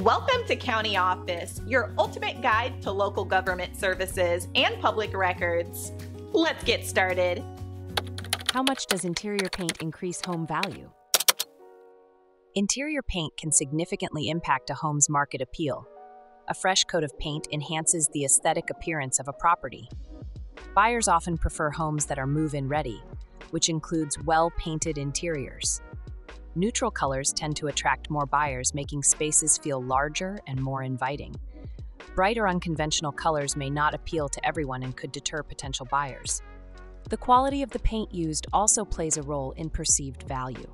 Welcome to County Office, your ultimate guide to local government services and public records. Let's get started. How much does interior paint increase home value? Interior paint can significantly impact a home's market appeal. A fresh coat of paint enhances the aesthetic appearance of a property. Buyers often prefer homes that are move in ready, which includes well painted interiors. Neutral colors tend to attract more buyers, making spaces feel larger and more inviting. Bright or unconventional colors may not appeal to everyone and could deter potential buyers. The quality of the paint used also plays a role in perceived value.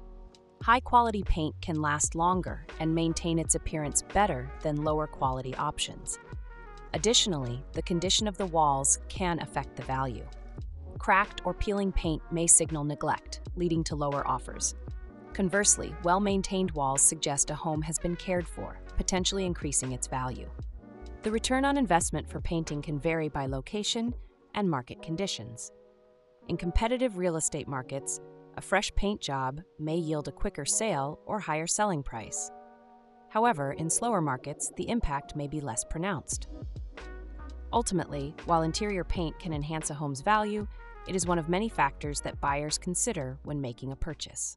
High quality paint can last longer and maintain its appearance better than lower quality options. Additionally, the condition of the walls can affect the value. Cracked or peeling paint may signal neglect, leading to lower offers. Conversely, well maintained walls suggest a home has been cared for, potentially increasing its value. The return on investment for painting can vary by location and market conditions. In competitive real estate markets, a fresh paint job may yield a quicker sale or higher selling price. However, in slower markets, the impact may be less pronounced. Ultimately, while interior paint can enhance a home's value, it is one of many factors that buyers consider when making a purchase.